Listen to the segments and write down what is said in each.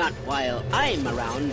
Not while I'm around.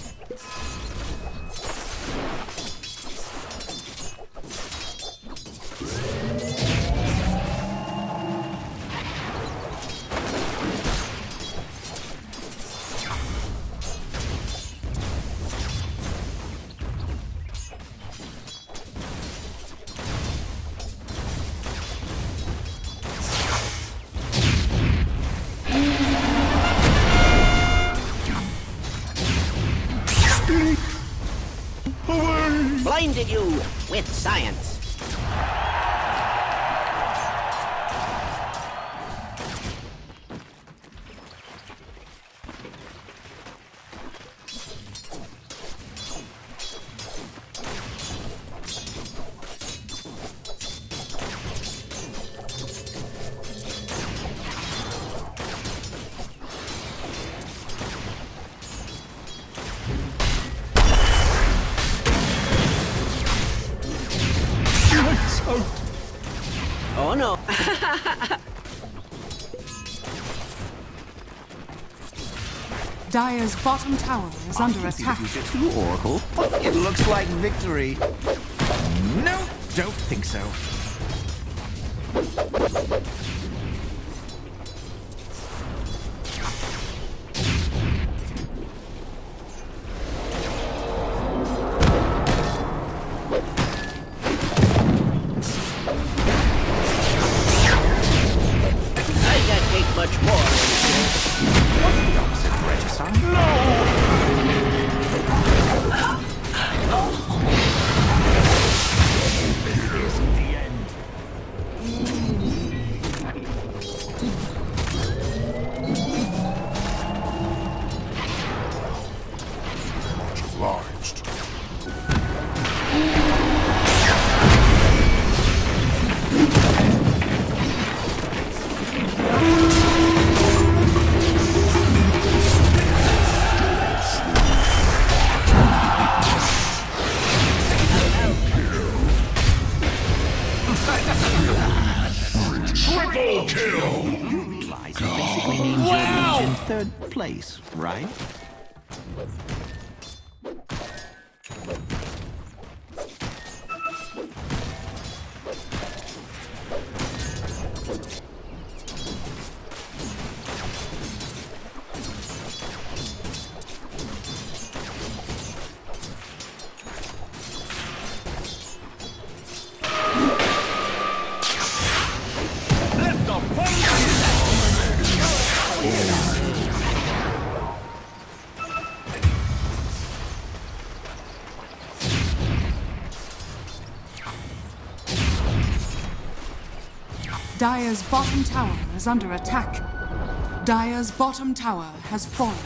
Blinded you with science. Dire's bottom tower is under attack. Too, Oracle. It looks like victory. No, don't think so. I can't take much more. Opposite, Regicide? Right? Dire's bottom tower is under attack. Dire's bottom tower has fallen.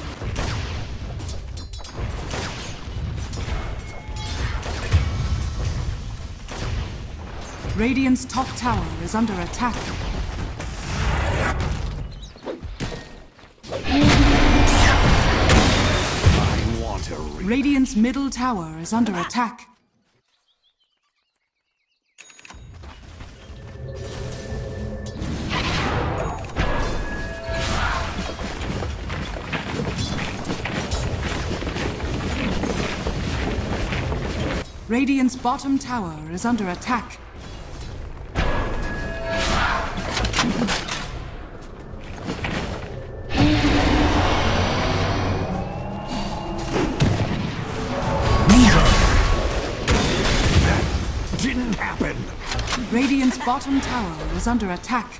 Radiant's top tower is under attack. I want a re- Radiant's middle tower is under attack. Radiant's bottom tower is under attack. Didn't happen. Radiant's bottom tower is under attack.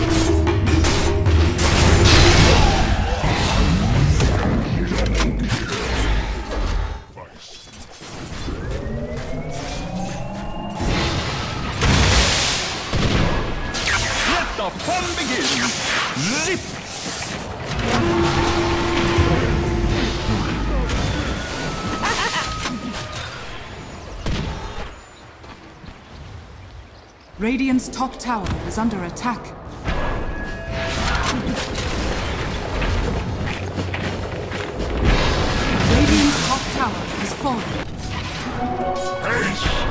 Radiant's top tower is under attack. Radiant's top tower has fallen. Haste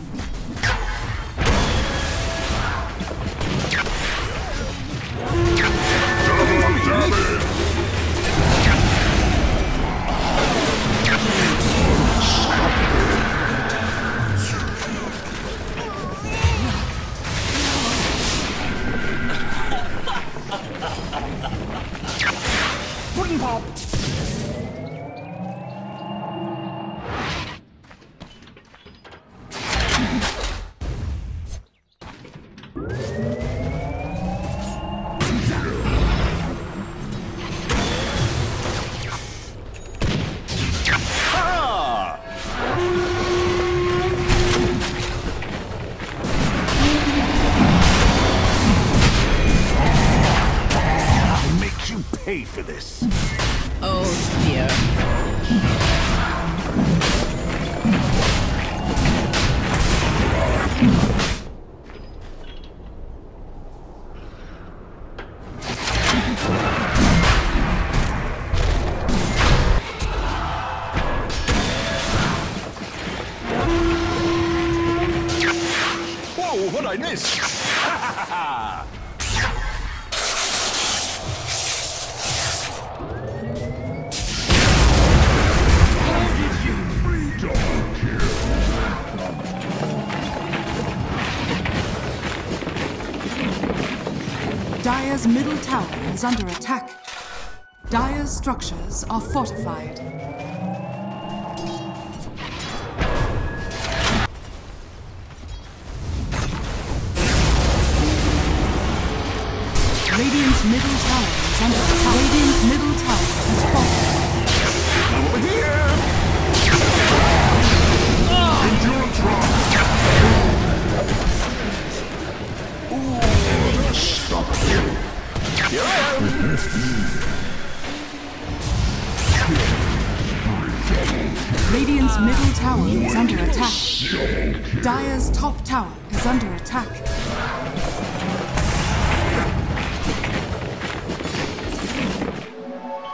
Dire's middle tower is under attack. Dire's structures are fortified. Radiant's middle tower is under attack. Radiant's middle tower has fallen. Over here! Endurance rock. Here I am! Radiant's middle tower is under attack. Dire's top tower is under attack.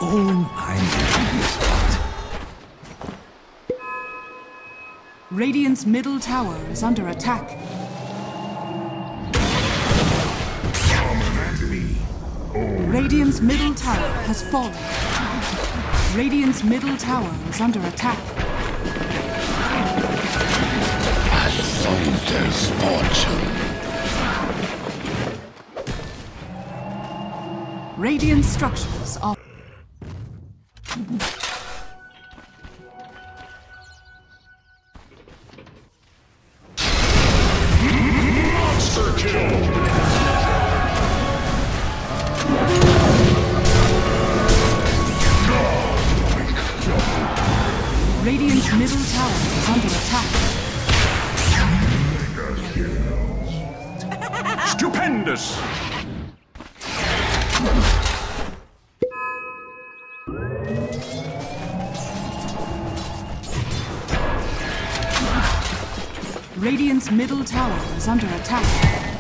Oh, I'm Radiant's middle tower is under attack. Radiant's middle tower has fallen. Radiant's middle tower is under attack. A soldier's fortune. Radiant structures are. Middle tower is under attack. Stupendous! Radiant's middle tower is under attack.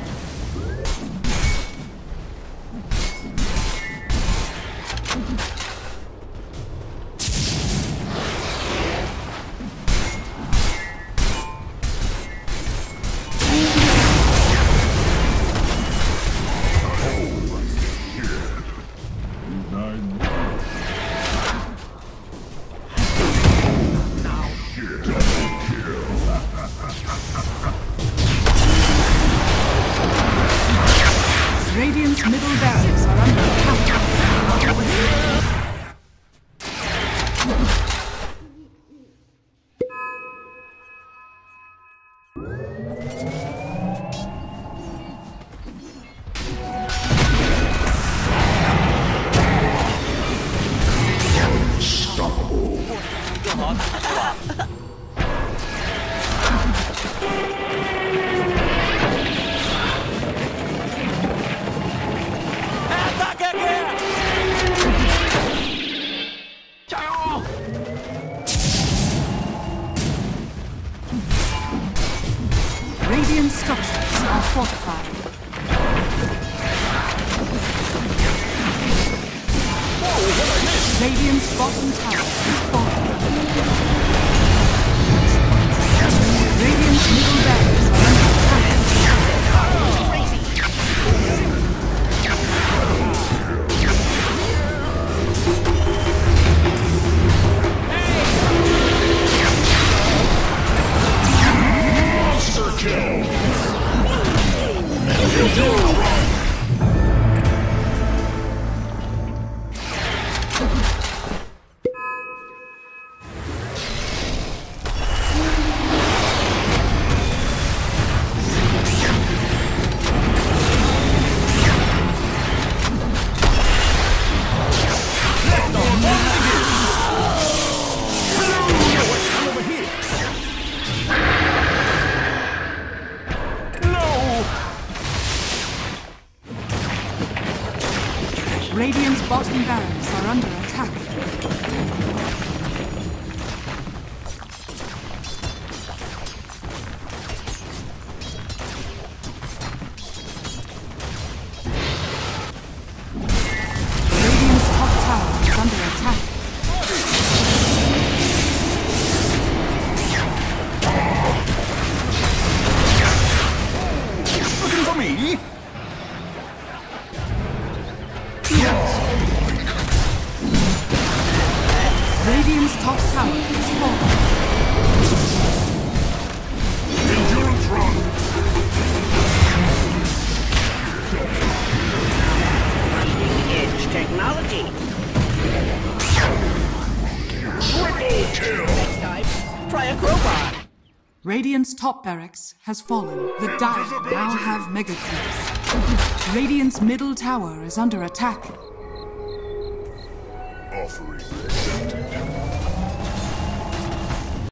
Radiant structures are fortified. Radiant's bottom tower Bottom barracks are under attack. Radiant's top barracks has fallen. The Dire now have mega creeps. Radiant's middle tower is under attack. Offering accepted.